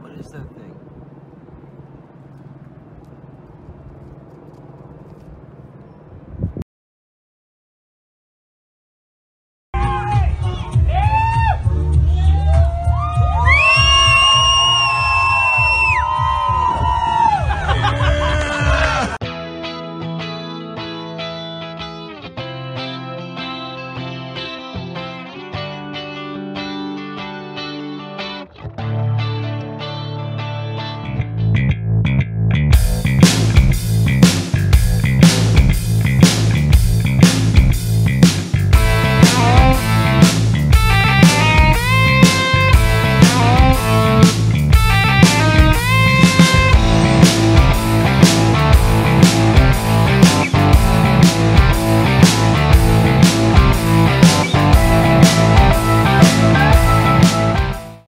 What is that thing?